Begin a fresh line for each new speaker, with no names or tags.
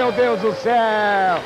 meu Deus do céu!